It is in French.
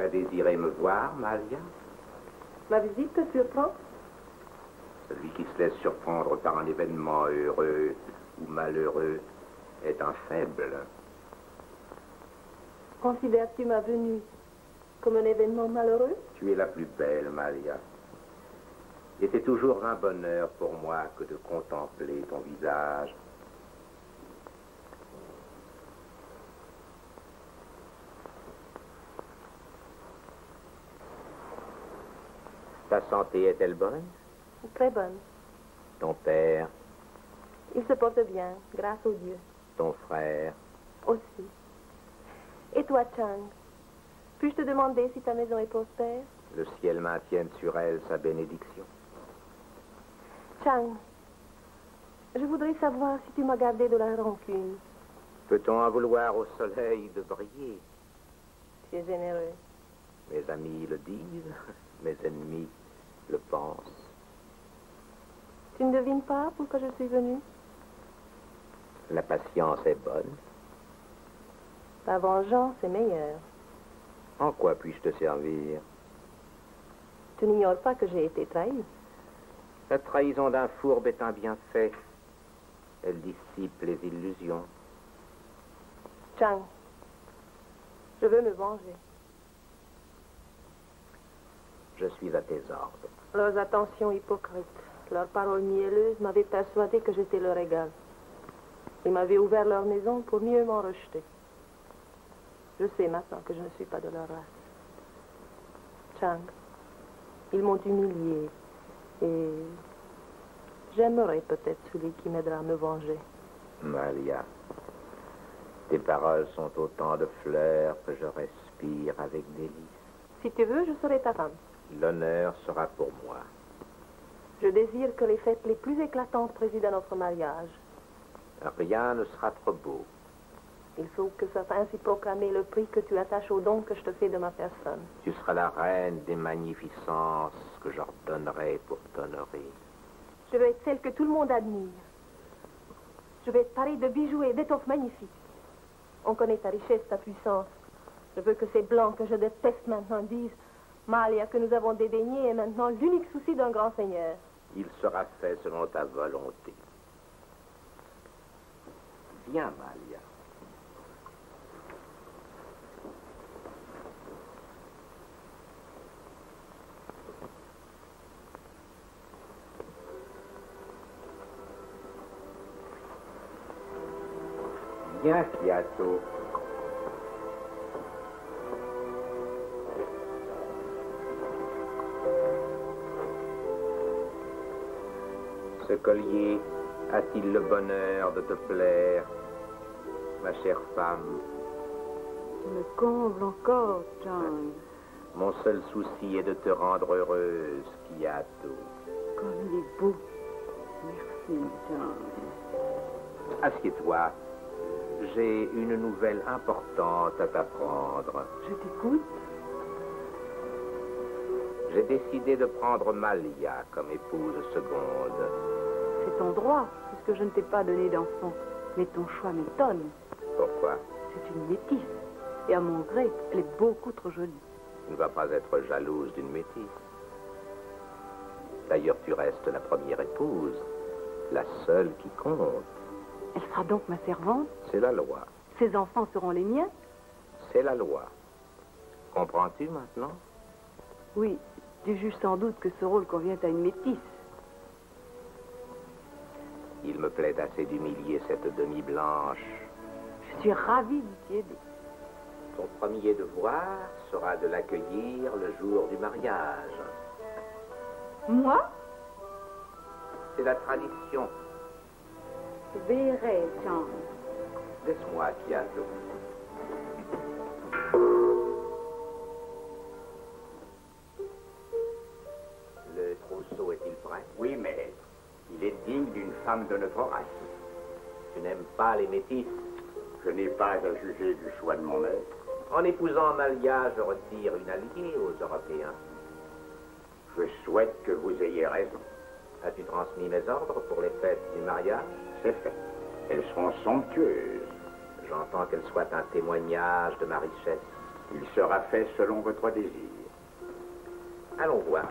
as désiré me voir, Malia Ma visite te surprend Celui qui se laisse surprendre par un événement heureux ou malheureux est un faible. Considères-tu ma venue comme un événement malheureux? Tu es la plus belle, Malia. Et c'est toujours un bonheur pour moi que de contempler ton visage. Ta santé est-elle bonne? Très bonne. Ton père, Il se porte bien, grâce au Dieu. ton frère, Aussi. Et toi, Chang Puis-je te demander si ta maison est prospère? Le ciel maintienne sur elle sa bénédiction. Chang, je voudrais savoir si tu m'as gardé de la rancune. Peut-on en vouloir au soleil de briller? Tu es généreux. Mes amis le disent, mes ennemis le pensent. Tu ne devines pas pourquoi je suis venue? La patience est bonne. La vengeance est meilleure. En quoi puis-je te servir? Tu n'ignores pas que j'ai été trahi. La trahison d'un fourbe est un bienfait. Elle dissipe les illusions. Chang, je veux me venger. Je suis à tes ordres. Leurs attentions hypocrites, leurs paroles mielleuses m'avaient persuadé que j'étais leur égal. Ils m'avaient ouvert leur maison pour mieux m'en rejeter. Je sais maintenant que je ne suis pas de leur race. Chang, ils m'ont humilié et j'aimerais peut-être celui qui m'aidera à me venger. Malia, tes paroles sont autant de fleurs que je respire avec délice. Si tu veux, je serai ta femme. L'honneur sera pour moi. Je désire que les fêtes les plus éclatantes président à notre mariage. Rien ne sera trop beau. Il faut que soit ainsi proclamé le prix que tu attaches au don que je te fais de ma personne. Tu seras la reine des magnificences que j'ordonnerai pour t'honorer. Je veux être celle que tout le monde admire. Je veux être parée de bijoux et d'étoffes magnifiques. On connaît ta richesse, ta puissance. Je veux que ces blancs que je déteste maintenant disent Malia que nous avons dédaigné est maintenant l'unique souci d'un grand seigneur. Il sera fait selon ta volonté. Viens, Malia. Viens, Kiato. Ce collier a-t-il le bonheur de te plaire, ma chère femme? Tu me combles encore, John. Mon seul souci est de te rendre heureuse, Kiato. Comme il est beau. Merci, John. Assieds-toi. J'ai une nouvelle importante à t'apprendre. Je t'écoute. J'ai décidé de prendre Malia comme épouse seconde. C'est ton droit, puisque je ne t'ai pas donné d'enfant. Mais ton choix m'étonne. Pourquoi? C'est une métisse. Et à mon gré, elle est beaucoup trop jolie. Tu ne vas pas être jalouse d'une métisse. D'ailleurs, tu restes la première épouse, la seule qui compte. Elle sera donc ma servante. C'est la loi. Ses enfants seront les miens. C'est la loi. Comprends-tu maintenant? Oui, tu juges sans doute que ce rôle convient à une métisse. Il me plaît assez d'humilier cette demi-blanche. Je suis ravie d'y t'y aider. Ton premier devoir sera de l'accueillir le jour du mariage. Moi? C'est la tradition. Verrai, John. Laisse-moi, Kiato. D'une femme de notre race. Tu n'aimes pas les métis Je n'ai pas à juger du choix de mon maître. En épousant Malia, je retire une alliée aux Européens. Je souhaite que vous ayez raison. As-tu transmis mes ordres pour les fêtes du mariage? C'est fait. Elles seront somptueuses. J'entends qu'elles soient un témoignage de ma richesse. Il sera fait selon votre désir. Allons voir.